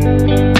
Música